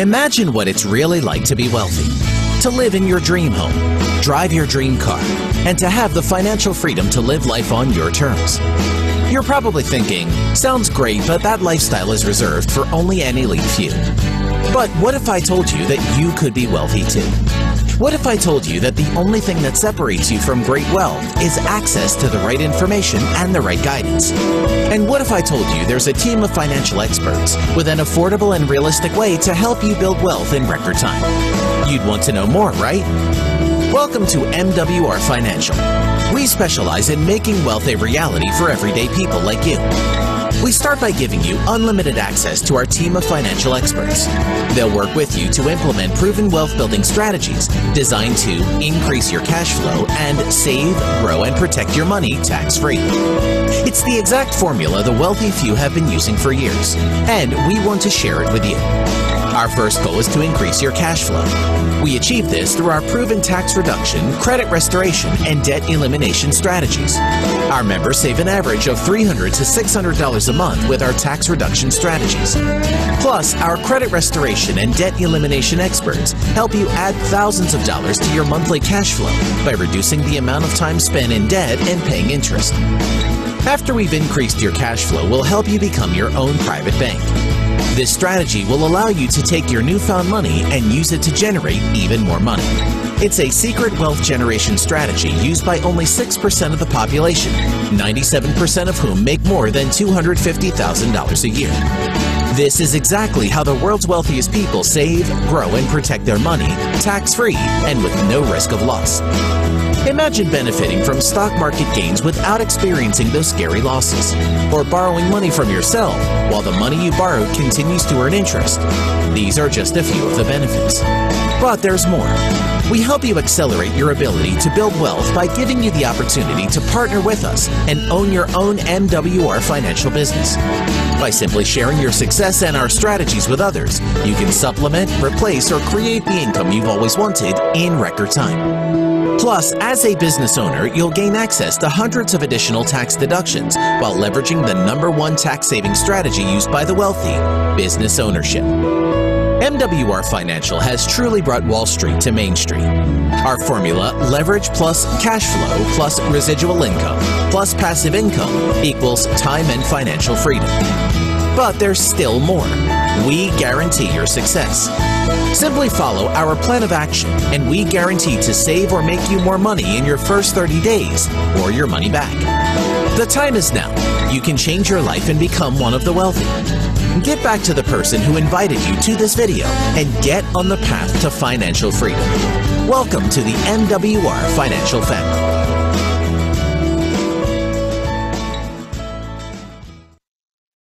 Imagine what it's really like to be wealthy, to live in your dream home, drive your dream car, and to have the financial freedom to live life on your terms. You're probably thinking, sounds great, but that lifestyle is reserved for only an elite few. But what if I told you that you could be wealthy too? What if I told you that the only thing that separates you from great wealth is access to the right information and the right guidance? And what if I told you there's a team of financial experts with an affordable and realistic way to help you build wealth in record time? You'd want to know more, right? Welcome to MWR Financial. We specialize in making wealth a reality for everyday people like you. We start by giving you unlimited access to our team of financial experts. They'll work with you to implement proven wealth building strategies designed to increase your cash flow and save, grow, and protect your money tax free. It's the exact formula the wealthy few have been using for years, and we want to share it with you. Our first goal is to increase your cash flow. We achieve this through our proven tax reduction, credit restoration, and debt elimination strategies. Our members save an average of $300 to $600 a month with our tax reduction strategies. Plus, our credit restoration and debt elimination experts help you add thousands of dollars to your monthly cash flow by reducing the amount of time spent in debt and paying interest. After we've increased your cash flow, we'll help you become your own private bank. This strategy will allow you to take your newfound money and use it to generate even more money. It's a secret wealth generation strategy used by only 6% of the population, 97% of whom make more than $250,000 a year. This is exactly how the world's wealthiest people save, grow, and protect their money tax free and with no risk of loss. Imagine benefiting from stock market gains without experiencing those scary losses, or borrowing money from yourself while the money you borrowed continues to earn interest. These are just a few of the benefits. But there's more. We help you accelerate your ability to build wealth by giving you the opportunity to partner with us and own your own MWR financial business. By simply sharing your success and our strategies with others, you can supplement, replace, or create the income you've always wanted in record time. Plus, as a business owner, you'll gain access to hundreds of additional tax deductions while leveraging the number one tax saving strategy used by the wealthy business ownership. MWR Financial has truly brought Wall Street to Main Street. Our formula, leverage plus cash flow plus residual income plus passive income equals time and financial freedom. But there's still more. We guarantee your success. Simply follow our plan of action, and we guarantee to save or make you more money in your first 30 days or your money back. The time is now. You can change your life and become one of the wealthy. Get back to the person who invited you to this video and get on the path to financial freedom. Welcome to the MWR Financial Family.